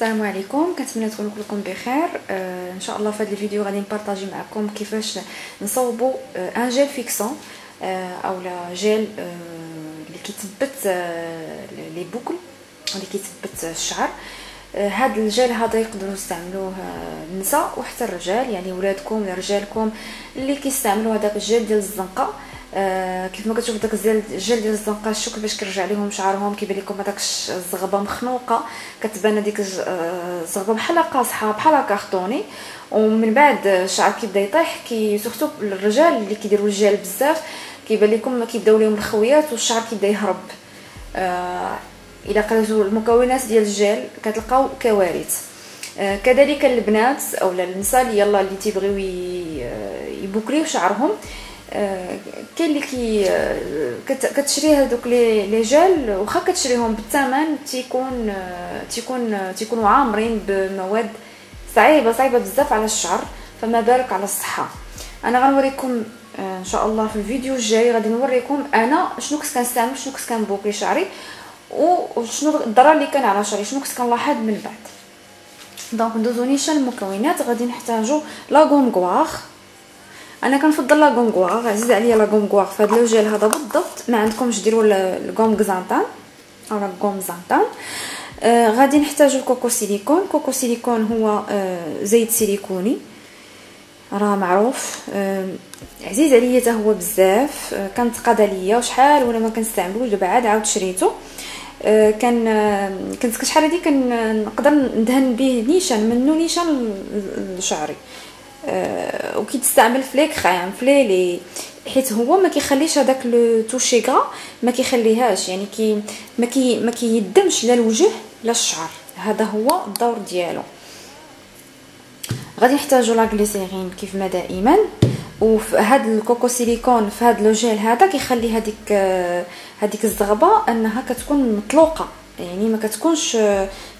السلام عليكم. كنتمنى تكونوا كلكم بخير. آه إن شاء الله في هذا الفيديو غادي نبارطاجي معكم كيفاش نصوبوا آه ان جيل فيكسون آه اولا جيل آه اللي كيثبت آه لي بوكل اللي كيثبت الشعر. آه هذا الجيل هذا يقدروا يستعملوه آه النساء وحتى الرجال. يعني ولادكم ولا رجالكم اللي كيستعملوا هذاك الجيل ديال الزنقة. آه كيف ما كتشوف داك الجل ديال الزنقة شوف كيفاش كيرجع لهم شعرهم كيبان لكم هذاك الزغبة مخنوقة كتبان هذيك الزغبة بحال قاصحه بحال cartonné ومن بعد الشعر كيبدا يطيح كي surtout الرجال اللي كيديروا الجل بزاف كيبان لكم كيبداو لهم الخويات والشعر كيبدا يهرب. آه الا قريتوا المكونات ديال الجل كتلقاو كوارث. آه كذلك البنات أو النساء اللي يلا اللي تيبغيو يبوكليو شعرهم. آه، كاين اللي كي آه، كتشري هذوك لي les gels واخا كتشريهم بالثمن تيكون آه، تيكون تيكونوا عامرين بمواد صعيبة صعيبة بزاف على الشعر فما بالك على الصحة. أنا غنوريكم إن شاء الله في الفيديو الجاي غادي نوريكم أنا شنو كنت كنستعمل شنو كنت كنبوكلي شعري وشنو الضرر اللي كان على شعري شنو كنت كنلاحظ من بعد. donc ندوزو نيشان المكونات غادي نحتاجو لا أنا كنفضل la gomme guar عزيز عليا la gomme guar في هذا le gel هذا بالضبط ما عندكمش ديروا ال gomme xanthane أو la gomme xanthane آه غادي نحتاجو ال coco silicone. coco silicone هو آه زيت سيليكوني. راه معروف. آه عزيز عليا حتى هو بزاف. آه كانتقاد عليا. وشحال وأنا ما كنستعملوش دابا عاد عاود شريته آه كان آه كنت شحال هادي كنقدر ندهن به نيشان منو نيشان لشعري. آه وكيتستعمل في les crèmes في ليلي. حيت هو ما كيخليش هذاك le toucher gras ما كيخليهاش. يعني كي ما كي ما كيدمش لا الوجه لا الشعر. هذا هو الدور ديالو. غادي نحتاجو la glycérine كيف ما دائما. وفي هاد ال coco silicone في هاد le gel هذا كيخلي هذيك هذيك الزغبة أنها كتكون مطلوقة. يعني ما كتكونش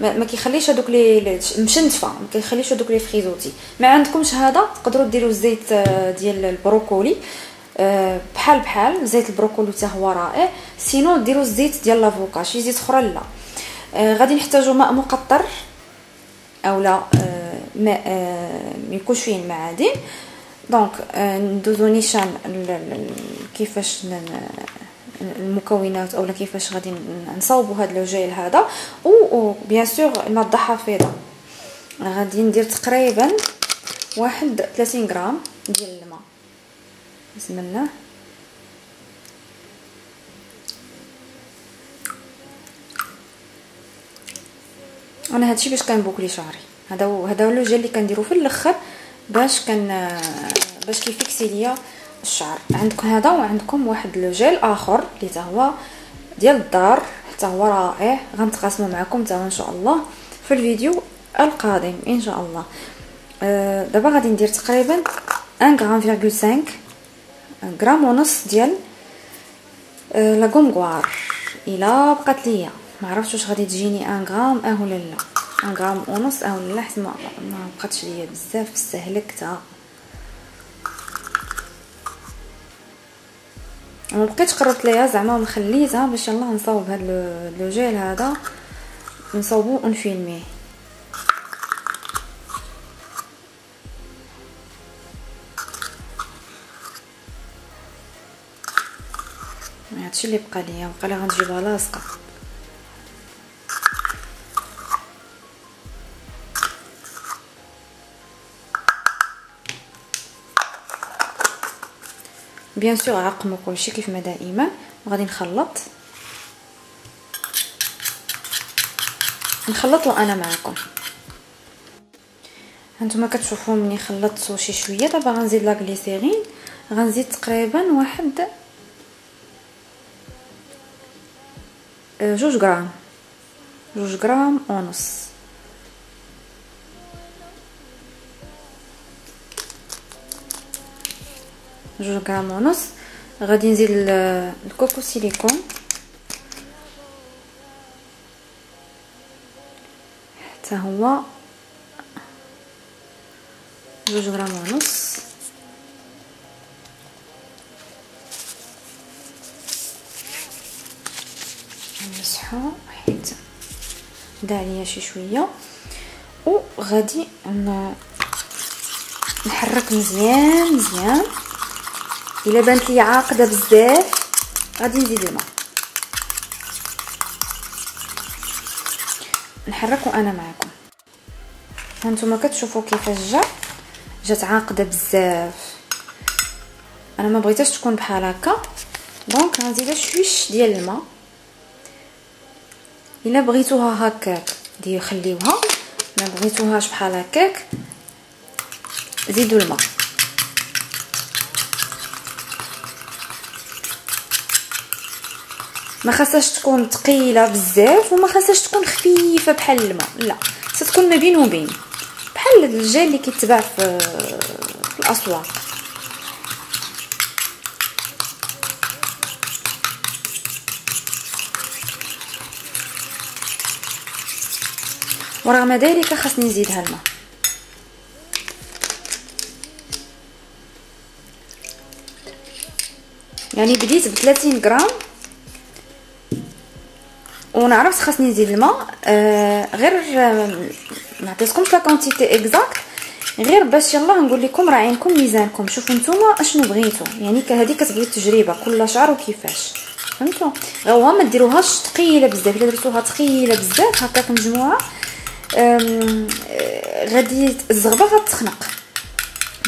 ما, كيخليش هذوك لي مشنتفة ما كيخليش هذوك لي frisottés. ما عندكمش هذا تقدروا ديروا الزيت آه، ديال البروكولي آه، بحال بحال زيت البروكولي حتى هو رائع. sinon ديروا الزيت ديال l'avocat شي زيت أخرى لا. آه، غادي نحتاجوا ماء مقطر اولا ماء ما يكونش فيه المعادن donc ندوزو نيشان كيفاش المكونات اولا كيفاش غادي نصاوبوا هذا. le gel هذا bien sûr الماء الضحافظه غادي ندير تقريبا واحد 30 غرام ديال الماء. بسم الله. أنا هادشي باش كنبوكلي شعري هذا هو هذا هو le gel اللي كنديرو في الأخر باش كان باش كيفيكسي ليا الشعر. عندكم هذا وعندكم واحد le gel آخر اللي هو ديال الدار حتى هو رائع. غنتقاسمو معكم حتى إن شاء الله في الفيديو القادم إن شاء الله. آه دابا غادي ندير تقريبا 1 غرام فيغول 5 غرام ونص ديال لا غومغوار إلا بقات ليا. ما عرفتش واش غادي تجيني 1 غرام آه ولا لا. 1 غرام ونص آه ولا لا حيت ما بقاتش ليا بزاف استهلكتها ما بقيتش قررت ليها زعما مخليتها باش يلاه نصاوب هاد لو جيل هذا نصاوبو ونفيلميه هادشي اللي بقى ليا بقى لي غنجيبها لاصقة. بيان سور عقموا كلشي كيف ما دائما. وغادي نخلط. نخلط أنا معكم. هانتوما كتشوفوا مني خلطت شي شوية. دابا غنزيد لا غليسيرين. غنزيد تقريبا واحد آه، جوج غرام. جوج غرام ونص. جوج غرام ونص غادي نزيد الكوكو سيليكون. حتى هو جوج غرام ونص نمسحو حيت دا عليا شي شوية. وغادي نحرك مزيان مزيان. إلا بانت لي عاقدة بزاف. غادي نزيد الماء نحرك وأنا معكم هانتوما كتشوفوا كيفاش جا. جات عاقدة بزاف. أنا ما بغيتهاش تكون بحال هكا. دونك غنزيد شويش ديال الماء. إلا بغيتوها هكاك دي خليوها. ما بغيتوهاش بحال هكاك زيدوا الماء. ما خاصهاش تكون ثقيله بزاف وما خاصهاش تكون خفيفة بحال الماء. لا ستكون ما بين وبين. بحال الجيل اللي كيتباع في الأسواق. ورغم ذلك خاصني نزيدها الماء. يعني بديت ب 30 غرام. ونعرف خاصني نزيد الماء آه غير آه ما عطيتكمش la quantité exacte غير باش يلاه نقول لكم راه عينكم ميزانكم. شوفوا نتوما أشنو بغيتو. يعني هذه كتبغي تجربه كل شعر وكيفاش. فهمتوا غوا ما ديروهاش ثقيله بزاف. إلا درتوها ثقيله بزاف هكاك مجموعة آه، غادي الزغبة غتخنق.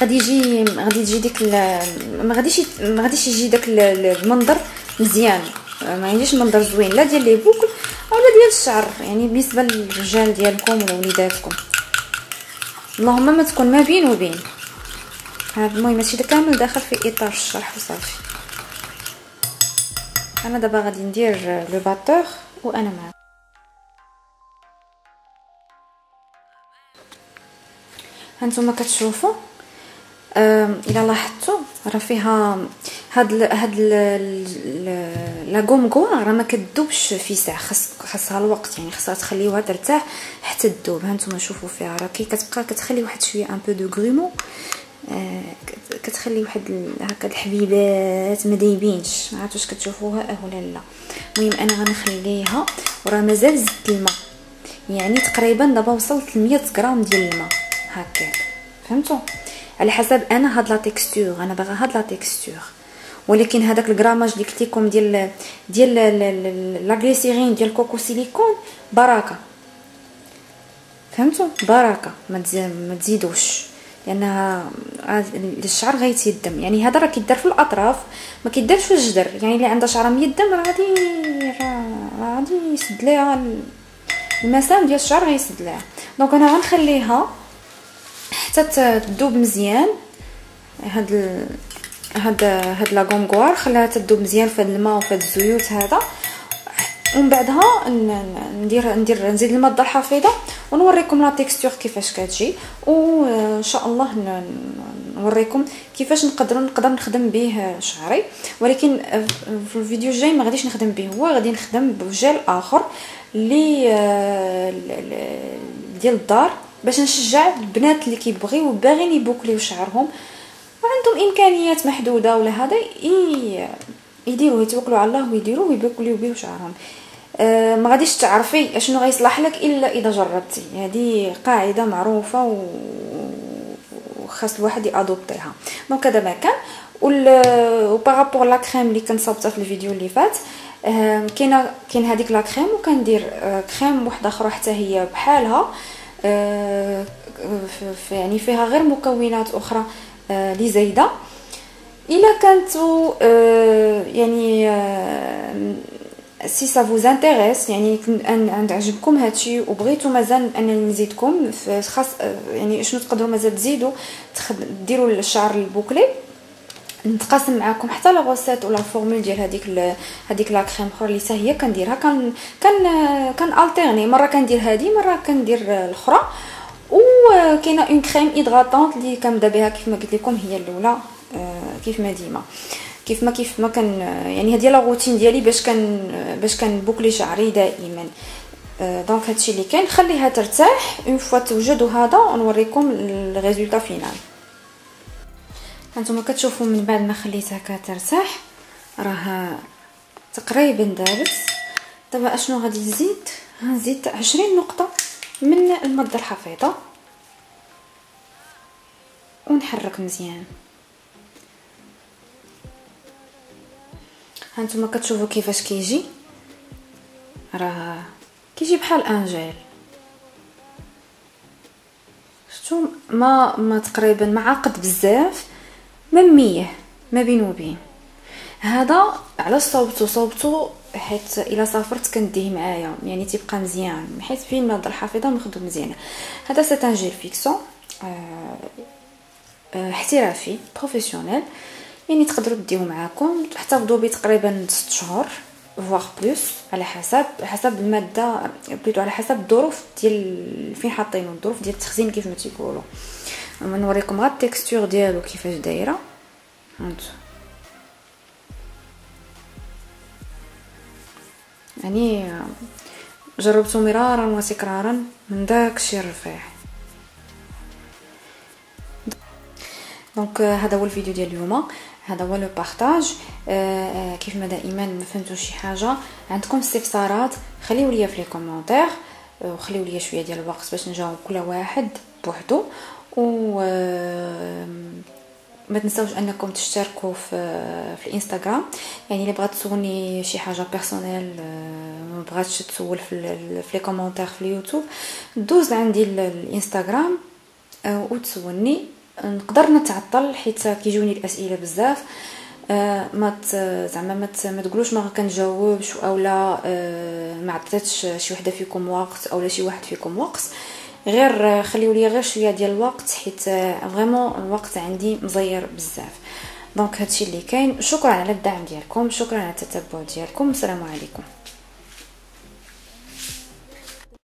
غادي يجي غادي تجي ديك ما غاديش ما غاديش يجي داك المنظر مزيان. ما يجيش منظر زوين لا ديال لي بوكل اولا ديال الشعر يعني بالنسبة للرجال ديالكم ولا وليداتكم. اللهم ما تكون ما بين وبين. هذا المهم هادشي كامل داخل في إطار الشرح وصافي. أنا دابا غادي ندير le batteur وأنا معكم هانتوما كتشوفوا؟ إلا لاحظتوا راه فيها هاد ال هاد la gomme guar راه ما كتذوبش في ساعة. خاص خاصها الوقت يعني خاصها تخليوها ترتاح حتى تذوب هانتوما شوفوا فيها راه كي كتبقى كتخلي واحد شوية un peu de grumeaux كتخلي واحد هكا الحبيبات ما دايبينش. ما عرفتش كتشوفوها أه ولا لا. المهم أنا غنخليها وراه مازال زدت الماء. يعني تقريبا دابا وصلت ل 100 غرام ديال الماء. هكاك. فهمتوا؟ على حسب أنا هاد la texture أنا باغا هاد la texture ولكن هذاك ال grammage اللي قلت لكم ديال ديال la glycérine ديال coco silicone بركة. فهمتوا؟ بركة. ما تزيدوش. لأنها الشعر غيتيدم يعني هذا راه كيدار في الأطراف ما كيدارش في الجدر. يعني اللي عندها شعر ميدم راه غادي راه غادي يسد ليها المسام ديال الشعر غيسد ليها. donc أنا غنخليها حتى تذوب مزيان. هاد. هاد هاد la gomme guar خليها تذوب مزيان في الماء وفي الزيوت هذا. ومن بعدها ندير ندير نزيد المادة الحافظة ونوريكم la texture كيفاش كتجي. وان شاء الله نوريكم كيفاش نقدر نقدر نخدم به شعري. ولكن في الفيديو الجاي ما غاديش نخدم به هو غادي نخدم بجيل آخر اللي ديال الدار باش نشجع البنات اللي كيبغيو باغيين يبوكليو شعرهم. إمكانيات محدودة ولا هذا يديروه يتوكلوا على الله ويديروه ويبوكليو بيه شعرهم. أه ما غاديش تعرفي أشنو غيصلح لك إلا إذا جربتي. هذه قاعدة معروفة و وخاص الواحد يأدوبتيها. donc هذا ما كان. و par rapport la crème اللي كنصاوبتها في الفيديو اللي فات أه كاينة كاين هذيك la crème وكندير أه كريم وحده أخرى حتى هي بحالها يعني فيها غير مكونات أخرى. أه لي زايده إلا كانتو أه يعني si ça vous intéresse يعني أن عجبكم هادشي وبغيتو مازال أنني نزيدكم خاص يعني شنو تقدروا مازال تزيدوا ديروا الشعر ال bouclé. نتقاسم معكم حتى la recette ولا ال formule ديال هذيك هذيك la crème أخرى اللي هي كنديرها. كان كان كنالتيرني مرة كندير هذه مرة كندير الأخرى. وكاينة une crème hydratante اللي كنبدا بها كيف ما قلت لكم هي الأولى. كيف ما ديما. كيف ما كيف ما كان يعني هذه la routine ديالي باش كان باش كنبوكلي شعري دائما. donc هادشي اللي كاين خليها ترتاح. une fois توجد هذا نوريكم ال résultat final. هانتوما كتشوفوا من بعد ما خليتها كترتاح راه تقريبا دارت. دابا اشنو غادي نزيد؟ نزيد 20 نقطة. من المادة الحفيظة. ونحرك مزيان. هانتوما كتشوفوا كيفاش كيجي. راه كيجي بحال انجيل شفتوا ما ما تقريبا معقد بزاف. ما مية ما بين وبين. هذا علاش صوبتو صوبتو حيت إلا سافرت كنديه معايا يعني تيبقى مزيان. حيت فيه الماده الحافظه مخدوم مزيان. هذا c'est un gel fixant احترافي professionnel يعني تقدروا ديوه معاكم تحتفظوا به تقريبا 6 شهور voire plus على حسب حسب المادة بليتو على حسب الظروف ديال فين حاطينو الظروف ديال التخزين كيف ما تيقولوا. نوريكم غير ال texture ديالو كيفاش دايرة. يعني جربته مرارا وتكرارا من داك الشيء الرفيع. donc هذا هو الفيديو ديال اليوم. هذا هو le partage آه كيف ما دائما ما فهمتوا شي حاجة؟ عندكم استفسارات خليو ليا في les commentaires وخليو ليا شوية ديال الوقت باش نجاوب كل واحد بوحدو. و ما تنساوش انكم تشتركوا في في الانستغرام. يعني اللي بغات تسولني شي حاجة personnel ما بغاتش تسول في في les commentaires في اليوتيوب دوز عندي الانستغرام وتسولني. نقدر نتعطل حيت كيجوني الأسئلة بزاف. ما زعما ما ما تقولوش ما كنجاوبش اولا ما عطيتش شي وحدة فيكم وقت اولا شي واحد فيكم وقت. غير خليو لي غير شوية ديال الوقت حيت vraiment الوقت عندي مزير بزاف. donc هادشي اللي كاين. شكرا على الدعم ديالكم شكرا على التتبع ديالكم. السلام عليكم.